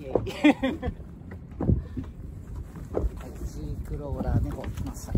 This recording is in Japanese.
イエイはい、ジークローラー猫来ました